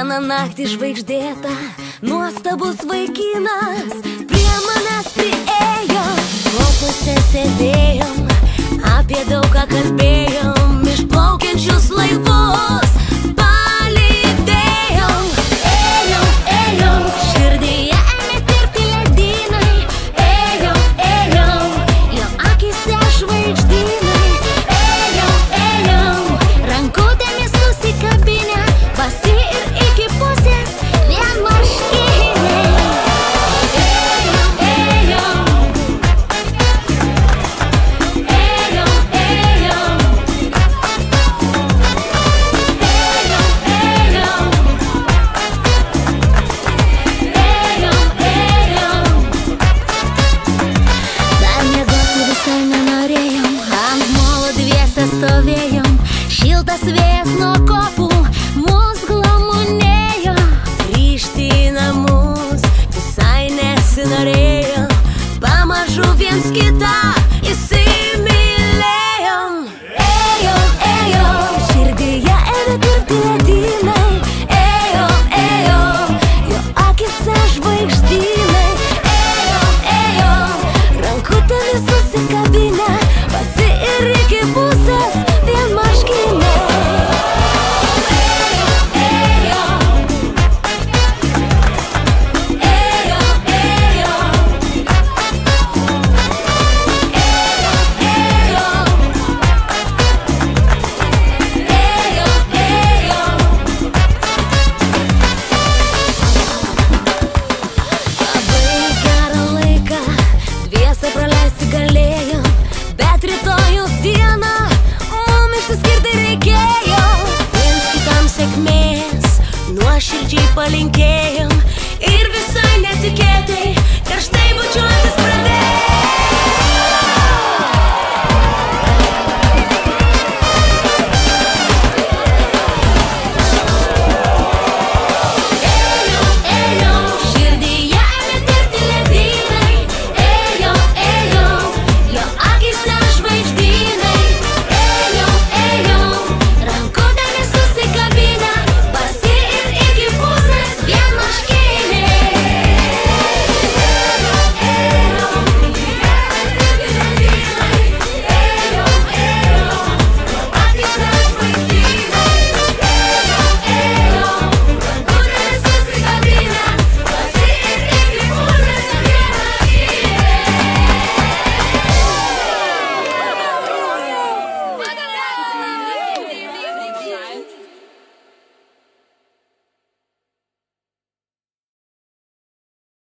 Vieną naktį žvaigždėta, nuostabus vaikinas prie manęs priėjo, kopose sėdėjo. estou viajando. aš širdžiai palinkėjom ir visai netikėtai karštai bučiuotis pradėjom.